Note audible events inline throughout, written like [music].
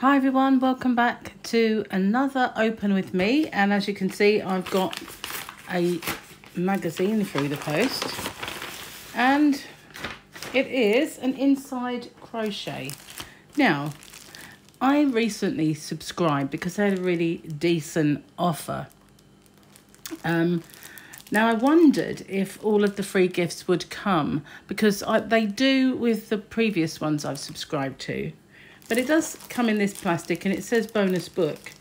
Hi everyone, welcome back to another Open with me. And as you can see, I've got a magazine through the post. And it is an inside crochet. Now, I recently subscribed because they had a really decent offer. Um, now I wondered if all of the free gifts would come because I, they do with the previous ones I've subscribed to. But it does come in this plastic and it says bonus book.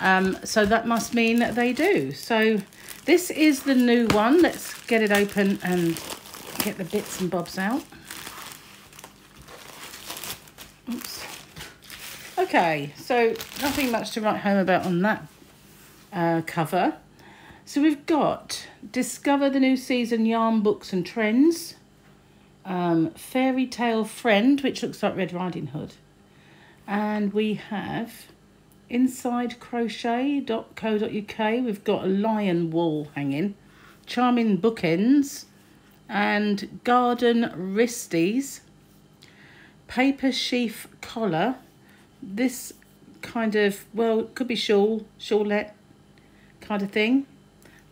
Um, so that must mean that they do. So this is the new one. Let's get it open and get the bits and bobs out. Oops. Okay, so nothing much to write home about on that uh, cover. So we've got Discover the New Season Yarn Books and Trends. Um, Fairy Tale Friend, which looks like Red Riding Hood and we have insidecrochet.co.uk we've got a lion wall hanging charming bookends and garden wristies paper sheaf collar. This kind of well could be shawl shawlette kind of thing.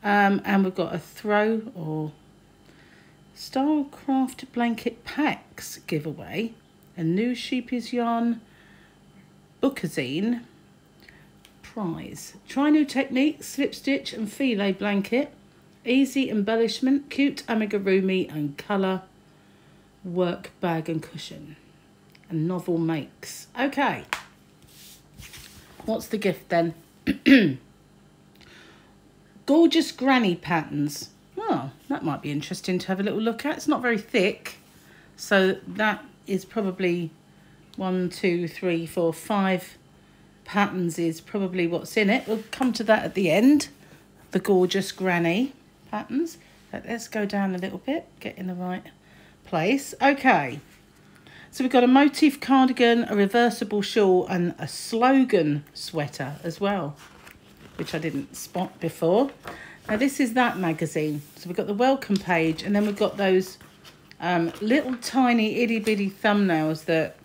Um, and we've got a throw or Stylecraft blanket packs giveaway. A new Scheepjes yarn Bookazine prize. Try new techniques, slip stitch and filet blanket. Easy embellishment, cute amigurumi and colour work bag and cushion. And novel makes. Okay. What's the gift then? [clears throat] Gorgeous granny patterns. Well, that might be interesting to have a little look at. It's not very thick. So that is probably one, two, three, four, five patterns is probably what's in it. We'll come to that at the end. The gorgeous granny patterns. But let's go down a little bit, get in the right place. Okay. So we've got a motif cardigan, a reversible shawl and a slogan sweater as well, which I didn't spot before. Now this is that magazine. So we've got the welcome page and then we've got those um, little tiny itty bitty thumbnails that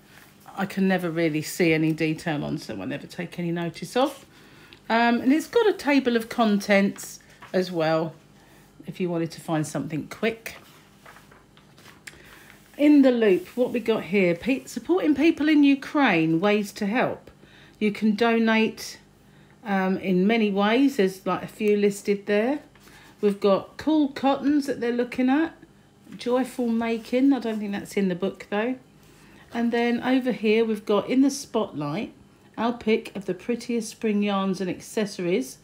I can never really see any detail on, so I never take any notice of. Um, and it's got a table of contents as well, if you wanted to find something quick. In the loop, what we got here, supporting people in Ukraine, ways to help. You can donate um, in many ways. There's like a few listed there. We've got cool cottons that they're looking at. Joyful making. I don't think that's in the book though. And then over here we've got in the spotlight our pick of the prettiest spring yarns and accessories.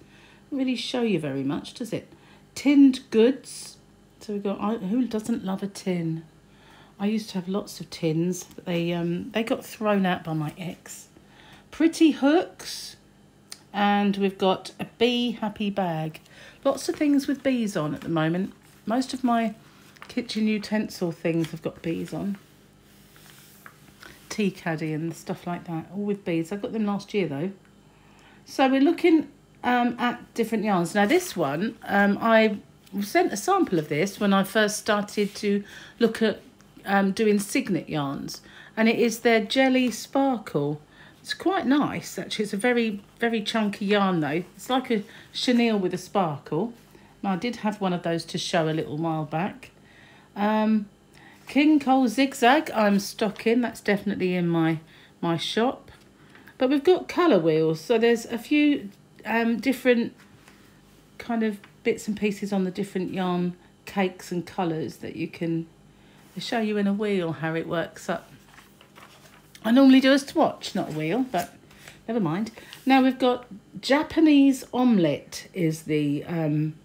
Doesn't really show you very much, does it? Tinned goods. So we've got, who doesn't love a tin? I used to have lots of tins, but they, um, they got thrown out by my ex. Pretty hooks. And we've got a bee happy bag. Lots of things with bees on at the moment. Most of my kitchen utensil things have got bees on tea caddy and stuff like that, all with beads. I got them last year though. So we're looking um, at different yarns. Now this one, um, I sent a sample of this when I first started to look at um, doing Cygnet yarns. And it is their Jelly Sparkle. It's quite nice actually. It's a very, very chunky yarn though. It's like a chenille with a sparkle. Now, I did have one of those to show a little while back. Um, King Cole Zigzag I'm stocking. That's definitely in my, my shop. But we've got colour wheels. So there's a few um, different kind of bits and pieces on the different yarn cakes and colours that you can show you in a wheel how it works up. I normally do a swatch, not a wheel, but never mind. Now we've got Japanese omelette is the um,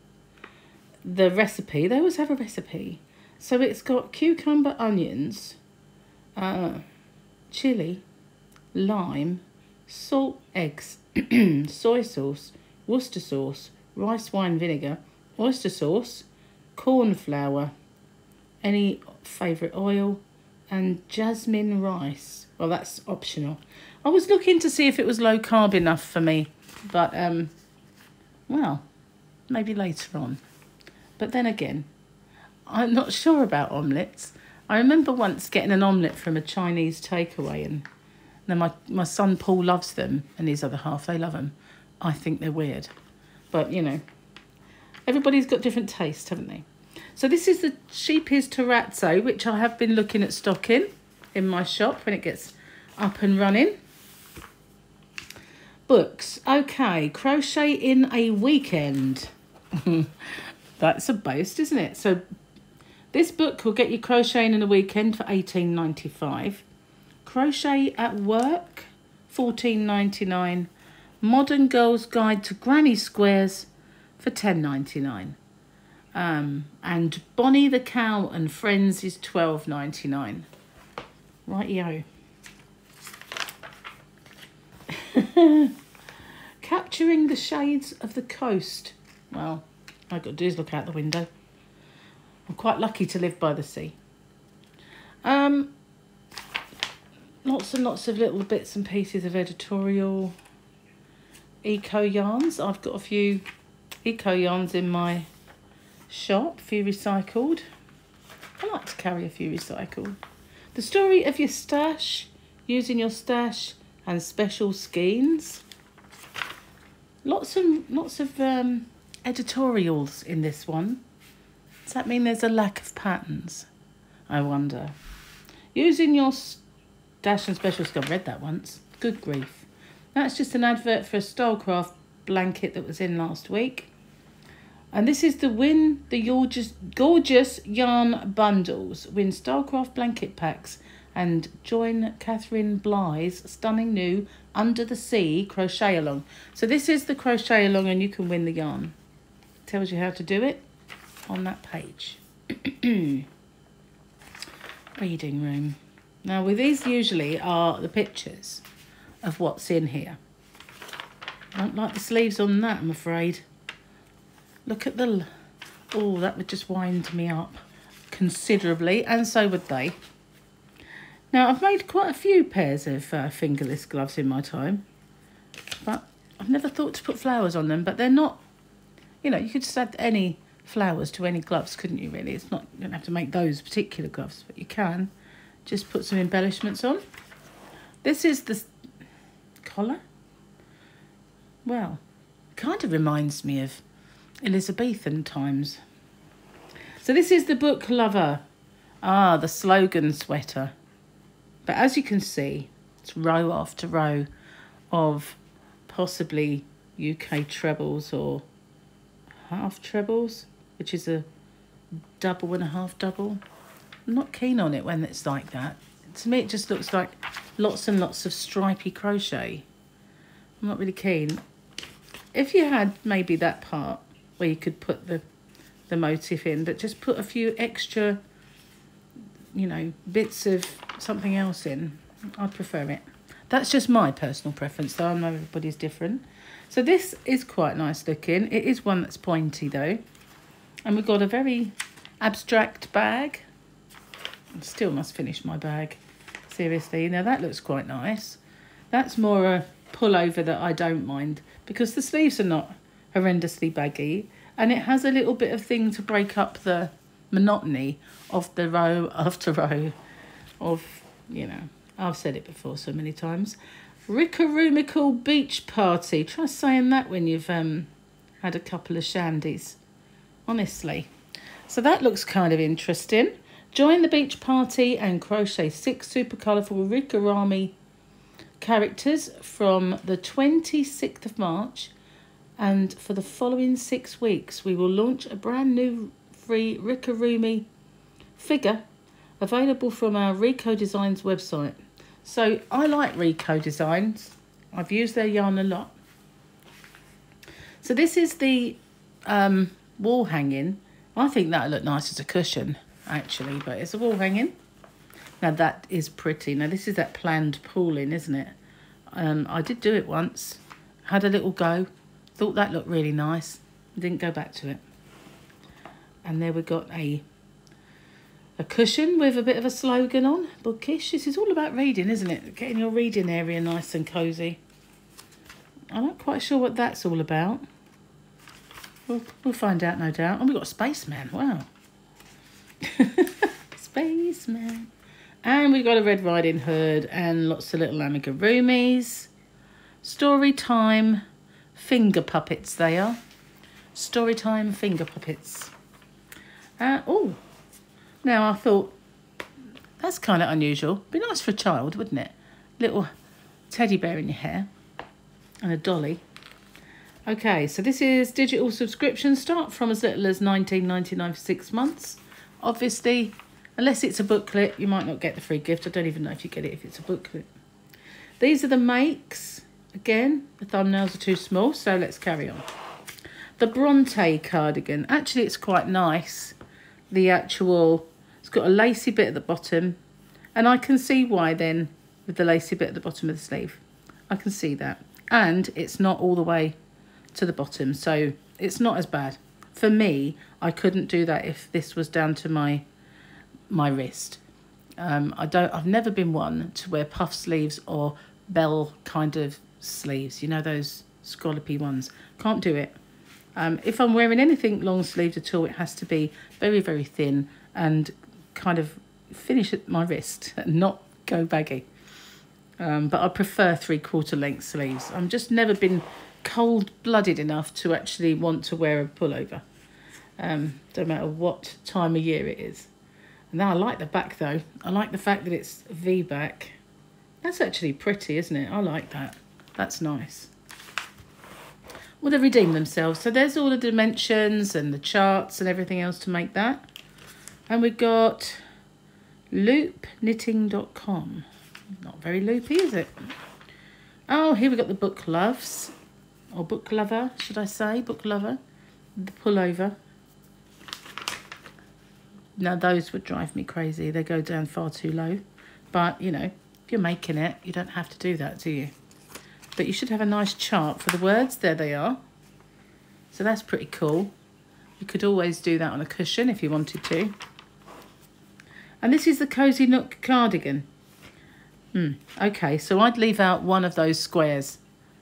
the recipe. They always have a recipe. So it's got cucumber, onions, uh, chili, lime, salt, eggs, [clears throat] soy sauce, Worcester sauce, rice wine vinegar, oyster sauce, corn flour, any favourite oil, and jasmine rice. Well, that's optional. I was looking to see if it was low carb enough for me, but, um, well, maybe later on. But then again, I'm not sure about omelettes. I remember once getting an omelette from a Chinese takeaway and Now my, my son Paul loves them and his other half, they love them. I think they're weird. But, you know, everybody's got different tastes, haven't they? So this is the Scheepjes Terrazzo, which I have been looking at stocking in my shop when it gets up and running. Books. Okay, crochet in a weekend. [laughs] That's a boast, isn't it? So this book will get you crocheting in a weekend for eighteen ninety five. Crochet at work, fourteen ninety nine. Modern Girl's Guide to Granny Squares for ten ninety nine. Um, and Bonnie the Cow and Friends is twelve ninety nine. Right yo. [laughs] Capturing the shades of the coast. Well, all I've got to do is look out the window. I'm quite lucky to live by the sea. Um, lots and lots of little bits and pieces of editorial eco yarns. I've got a few eco yarns in my shop, few recycled. I like to carry a few recycled. The story of your stash, using your stash and special skeins. Lots and lots of um, editorials in this one. Does that mean there's a lack of patterns? I wonder. Using your stash and special. I've read that once. Good grief. That's just an advert for a Stylecraft blanket that was in last week. And this is the Win the gorgeous, gorgeous yarn bundles. Win Stylecraft blanket packs and join Catherine Bly's stunning new Under the Sea crochet along. So this is the crochet along and you can win the yarn. Tells you how to do it on that page. [clears throat] Reading room. Now with these usually are the pictures of what's in here. I don't like the sleeves on that I'm afraid. Look at the... Oh, that would just wind me up considerably and so would they. Now, I've made quite a few pairs of uh, fingerless gloves in my time, but I've never thought to put flowers on them, but they're not, you know, you could just add any flowers to any gloves, couldn't you, really? It's not, you don't have to make those particular gloves, but you can just put some embellishments on. This is the collar. Well, kind of reminds me of Elizabethan times. So this is the book lover. Ah, the slogan sweater. But as you can see, it's row after row of possibly UK trebles or half trebles, which is a double and a half double. I'm not keen on it when it's like that. To me, it just looks like lots and lots of stripy crochet. I'm not really keen. If you had maybe that part where you could put the the motif in, but just put a few extra you know, bits of something else in. I'd prefer it. That's just my personal preference, though. I know everybody's different. So this is quite nice looking. It is one that's pointy, though. And we've got a very abstract bag. I still must finish my bag. Seriously. Now, that looks quite nice. That's more a pullover that I don't mind because the sleeves are not horrendously baggy. And it has a little bit of thing to break up the monotony of the row [laughs] after row of, you know, I've said it before so many times. Rickarumical Beach Party. Try saying that when you've um, had a couple of shandies. Honestly. So that looks kind of interesting. Join the beach party and crochet six super colourful Ricorumi characters from the 26th of March. And for the following six weeks, we will launch a brand new free Ricorumi figure available from our Rico Designs website. So I like Rico Designs. I've used their yarn a lot. So this is the um, wall hanging. I think that'll look nice as a cushion, actually, but it's a wall hanging. Now that is pretty. Now this is that planned pooling, isn't it? Um, I did do it once. Had a little go. Thought that looked really nice. Didn't go back to it and there we got a a cushion with a bit of a slogan on, bookish. This is all about reading, isn't it? Getting your reading area nice and cosy. I'm not quite sure what that's all about. We'll, we'll find out, no doubt. And we've got a spaceman, wow. [laughs] spaceman. And we've got a Red Riding Hood and lots of little amigurumis. Story time finger puppets they are. Story time finger puppets. Uh, oh, now I thought that's kind of unusual. Be nice for a child, wouldn't it? Little teddy bear in your hair and a dolly. Okay, so this is digital subscription. Start from as little as nineteen ninety nine for six months. Obviously, unless it's a booklet, you might not get the free gift. I don't even know if you get it if it's a booklet. These are the makes. Again, the thumbnails are too small, so let's carry on. The Bronte cardigan. Actually, it's quite nice. The actual, it's got a lacy bit at the bottom. And I can see why then, with the lacy bit at the bottom of the sleeve. I can see that. And it's not all the way to the bottom. So it's not as bad. For me, I couldn't do that if this was down to my my wrist. Um, I don't. I've never been one to wear puff sleeves or bell kind of sleeves. You know those scallopy ones. Can't do it. Um, if I'm wearing anything long sleeved at all, it has to be very very thin and kind of finish at my wrist and not go baggy. Um, but I prefer three quarter length sleeves. I'm just never been cold blooded enough to actually want to wear a pullover. Um, don't matter what time of year it is. And now I like the back though. I like the fact that it's V back. That's actually pretty, isn't it? I like that. That's nice. Well, they redeem themselves. So there's all the dimensions and the charts and everything else to make that. And we've got loopknitting.com. Not very loopy, is it? Oh, here we got the book loves or book lover, should I say, book lover, the pullover. Now those would drive me crazy. They go down far too low. But, you know, if you're making it, you don't have to do that, do you? But you should have a nice chart for the words. There they are. So that's pretty cool. You could always do that on a cushion if you wanted to. And this is the Cozy Nook cardigan. Hmm. Okay, so I'd leave out one of those squares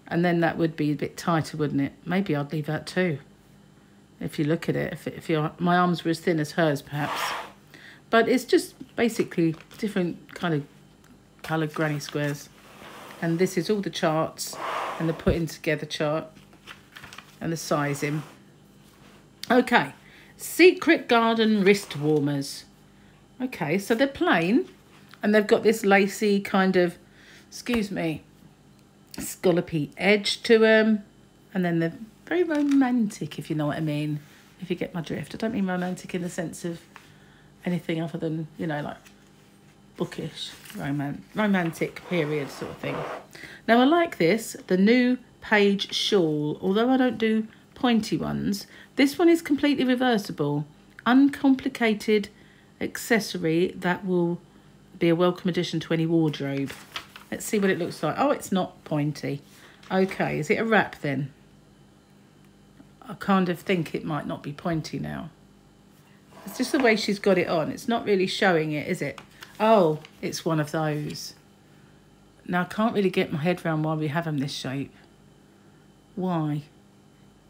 and then that would be a bit tighter, wouldn't it? Maybe I'd leave that too. If you look at it, if, if your my arms were as thin as hers, perhaps. But it's just basically different kind of coloured granny squares. And this is all the charts and the putting together chart and the sizing. Okay, Secret Garden wrist warmers. Okay, so they're plain and they've got this lacy kind of, excuse me, scallopy edge to them. And then they're very romantic, if you know what I mean. If you get my drift. I don't mean romantic in the sense of anything other than, you know, like bookish, roman romantic period sort of thing. Now I like this, the new page shawl. Although I don't do pointy ones, this one is completely reversible. Uncomplicated accessory that will be a welcome addition to any wardrobe. Let's see what it looks like. Oh, it's not pointy. Okay, is it a wrap then? I kind of think it might not be pointy now. It's just the way she's got it on. It's not really showing it, is it? Oh, it's one of those. Now, I can't really get my head around why we have them this shape. Why?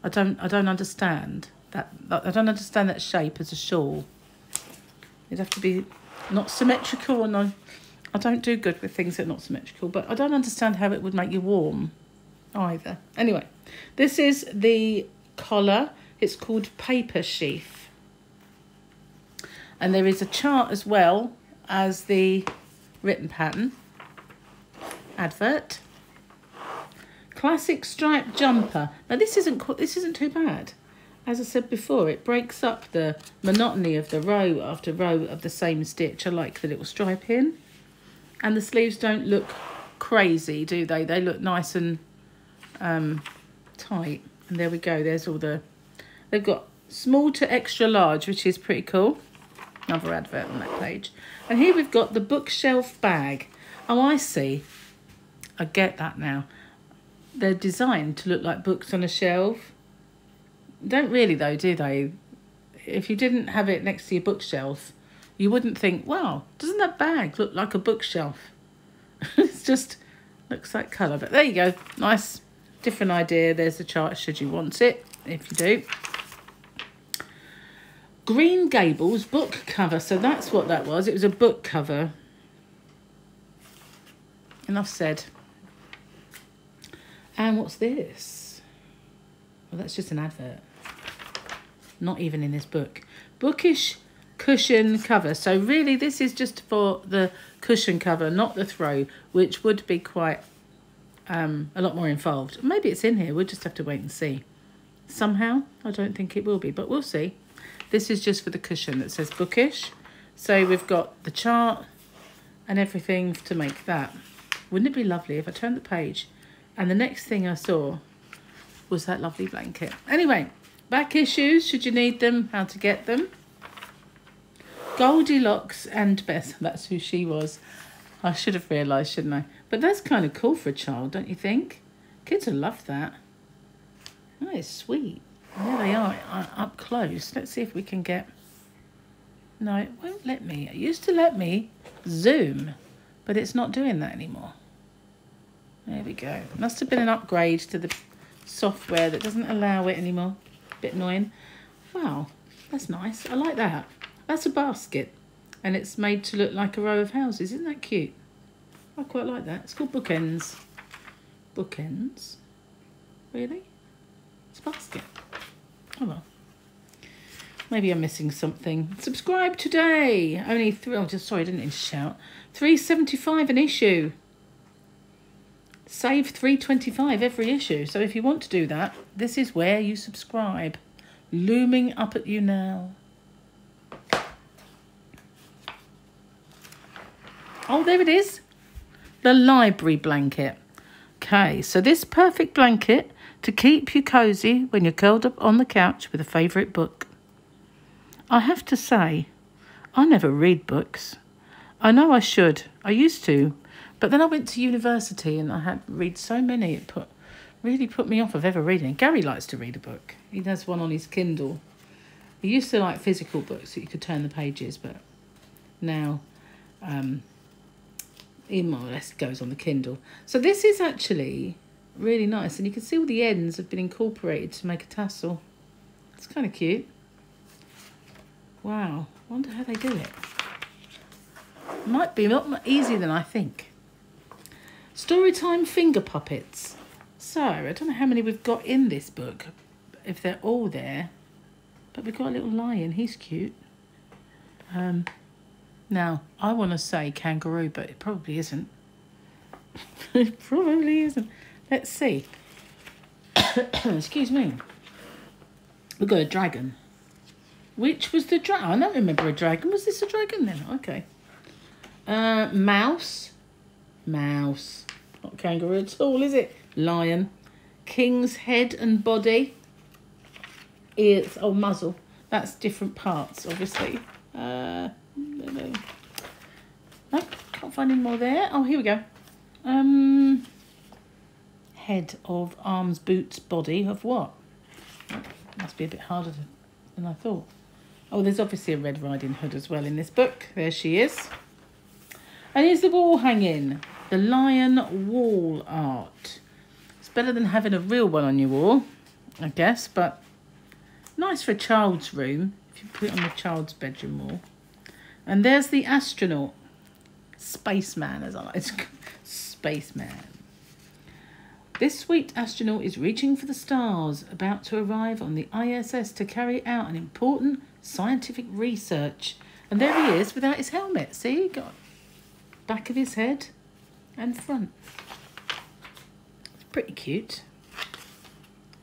I don't, I don't understand. That, I don't understand that shape as a shawl. It'd have to be not symmetrical or no I don't do good with things that are not symmetrical, but I don't understand how it would make you warm either. Anyway, this is the collar. It's called Paper Sheath. And there is a chart as well as the written pattern. Advert. Classic striped jumper. Now this isn't this isn't too bad. As I said before, it breaks up the monotony of the row after row of the same stitch. I like the little stripe in. And the sleeves don't look crazy, do they? They look nice and um, tight. And there we go. There's all the... They've got small to extra large, which is pretty cool. Another advert on that page. And here we've got the bookshelf bag. Oh, I see. I get that now. They're designed to look like books on a shelf. Don't really though, do they? If you didn't have it next to your bookshelf, you wouldn't think, wow, doesn't that bag look like a bookshelf? [laughs] it's just looks like colour. But there you go. Nice, different idea. There's the chart should you want it, if you do. Green Gables book cover. So that's what that was. It was a book cover. enough said. And what's this? Well, that's just an advert. Not even in this book. Bookish cushion cover. So really this is just for the cushion cover, not the throw, which would be quite um, a lot more involved. Maybe it's in here. We'll just have to wait and see. Somehow, I don't think it will be, but we'll see. This is just for the cushion that says bookish. So we've got the chart and everything to make that. Wouldn't it be lovely if I turned the page and the next thing I saw was that lovely blanket. Anyway, back issues, should you need them, how to get them. Goldilocks and Beth, that's who she was. I should have realised, shouldn't I? But that's kind of cool for a child, don't you think? Kids will love that. That is sweet. There they are uh, up close. Let's see if we can get... No, it won't let me. It used to let me zoom, but it's not doing that anymore. There we go. Must have been an upgrade to the software that doesn't allow it anymore. Bit annoying. Wow, that's nice. I like that. That's a basket, and it's made to look like a row of houses. Isn't that cute? I quite like that. It's called Bookends. Bookends? Really? It's a basket. Oh well. Maybe I'm missing something. Subscribe today. Only three. Oh, just sorry, I didn't shout. Three seventy five an issue. Save three twenty five every issue. So if you want to do that, this is where you subscribe. Looming up at you now. Oh, there it is. The library blanket. Okay, so this perfect blanket to keep you cosy when you're curled up on the couch with a favourite book. I have to say, I never read books. I know I should. I used to. But then I went to university and I had read so many it put really put me off of ever reading. Gary likes to read a book. He has one on his Kindle. He used to like physical books that you could turn the pages, but now um, he more or less goes on the Kindle. So this is actually really nice, and you can see all the ends have been incorporated to make a tassel. It's kind of cute. Wow, wonder how they do it. Might be a lot more easier than I think. Storytime finger puppets. So, I don't know how many we've got in this book, if they're all there. But we've got a little lion, he's cute. Um, now, I want to say kangaroo, but it probably isn't. [laughs] it probably isn't. Let's see. [coughs] Excuse me. We've got a dragon. Which was the dragon? I don't remember a dragon. Was this a dragon then? Okay. Uh, mouse. Mouse. Not kangaroo at all, is it? Lion. King's head and body. Ears. Oh, muzzle. That's different parts, obviously. Uh, no, can't find any more there. Oh, here we go. Um, head of arms, boots, body of what? Must be a bit harder than I thought. Oh, there's obviously a Red Riding Hood as well in this book. There she is. And here's the wall hanging. The lion wall art. It's better than having a real one on your wall, I guess, but nice for a child's room if you put it on the child's bedroom wall. And there's the astronaut. Spaceman, as I like to Spaceman. This sweet astronaut is reaching for the stars, about to arrive on the ISS to carry out an important scientific research. And there he is without his helmet. See, got back of his head and front. It's pretty cute.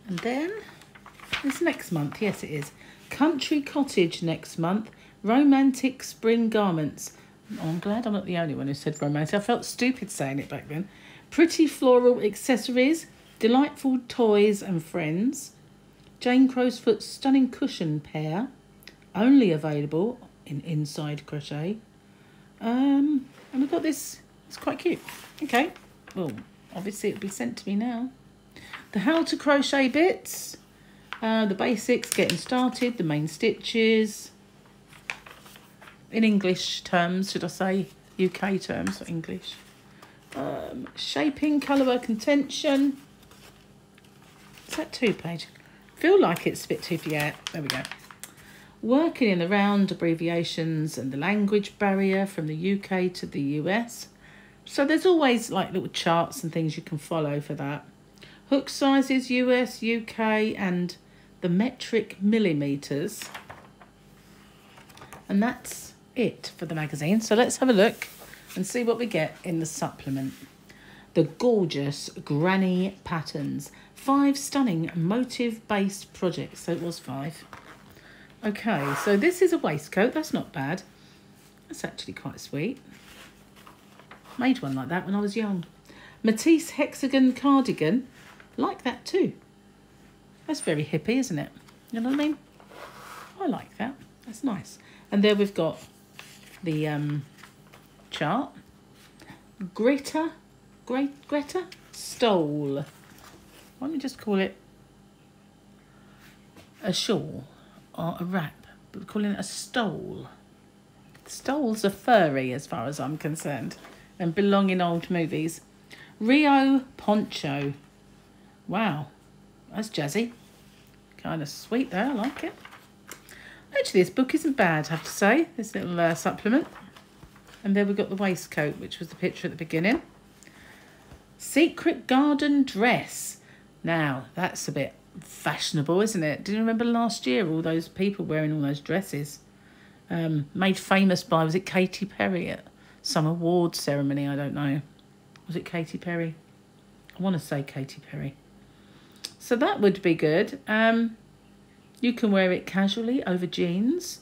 And then, it's next month. Yes, it is. Country Cottage next month. Romantic spring garments. Oh, I'm glad I'm not the only one who said romantic. I felt stupid saying it back then. Pretty floral accessories, delightful toys and friends. Jane Crowfoot's stunning cushion pair, only available in inside crochet. Um, and we've got this. It's quite cute. Okay. Well, obviously it'll be sent to me now. The how to crochet bits. Uh, the basics, getting started, the main stitches, in English terms, should I say UK terms, or English. Um, shaping, colour work and tension. Is that two page? feel like it's a bit too, yeah, there we go. Working in around abbreviations and the language barrier from the UK to the US. So there's always like little charts and things you can follow for that. Hook sizes, US, UK, and the metric millimeters. And that's it for the magazine. So let's have a look and see what we get in the supplement. The gorgeous granny patterns. Five stunning motif-based projects. So it was five. Okay, so this is a waistcoat. That's not bad. That's actually quite sweet. Made one like that when I was young. Matisse hexagon cardigan. Like that too. That's very hippie, isn't it? You know what I mean? I like that. That's nice. And there we've got the um, chart. Greta, Great Greta Stole. Why don't we just call it a shawl or a wrap? But we're calling it a stole. Stoles are furry as far as I'm concerned and belong in old movies. Rio Poncho. Wow, that's jazzy. Kind of sweet there, I like it. Actually, this book isn't bad, I have to say, this little uh, supplement. And then we've got the waistcoat, which was the picture at the beginning. Secret Garden Dress. Now, that's a bit fashionable, isn't it? Do you remember last year, all those people wearing all those dresses? Um, made famous by, was it Katy Perry at some award ceremony? I don't know. Was it Katy Perry? I want to say Katy Perry. So that would be good. Um, you can wear it casually over jeans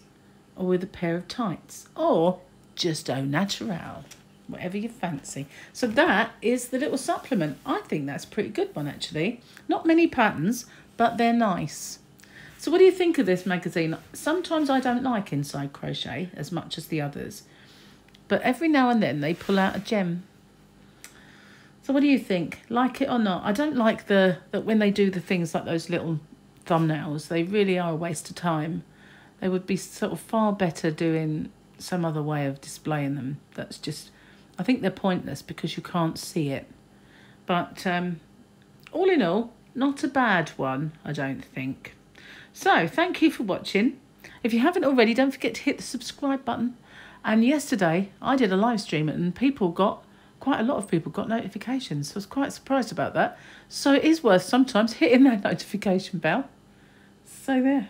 or with a pair of tights or just au natural, whatever you fancy. So that is the little supplement. I think that's pretty good one actually. Not many patterns, but they're nice. So what do you think of this magazine? Sometimes I don't like Inside Crochet as much as the others. But every now and then they pull out a gem. So what do you think? Like it or not? I don't like the that when they do the things like those little thumbnails. They really are a waste of time. They would be sort of far better doing some other way of displaying them. That's just, I think they're pointless because you can't see it. But um, all in all, not a bad one, I don't think. So, thank you for watching. If you haven't already, don't forget to hit the subscribe button. And yesterday, I did a live stream and people got, quite a lot of people got notifications. So I was quite surprised about that. So it is worth sometimes [laughs] hitting that notification bell. So there.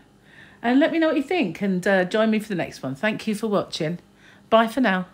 And let me know what you think and uh, join me for the next one. Thank you for watching. Bye for now.